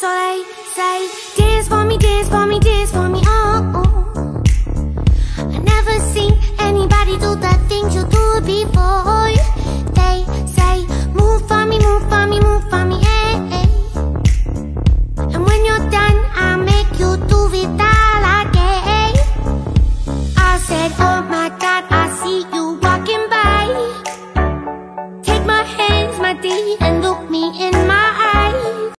So they say, dance for me, dance for me, dance for me, oh, oh. I never seen anybody do the things you do before. They say, move for me, move for me, move for me, hey, hey. And when you're done, I'll make you do it all again. I said, oh my God, I see you walking by. Take my hands, my D, and look me in my eyes.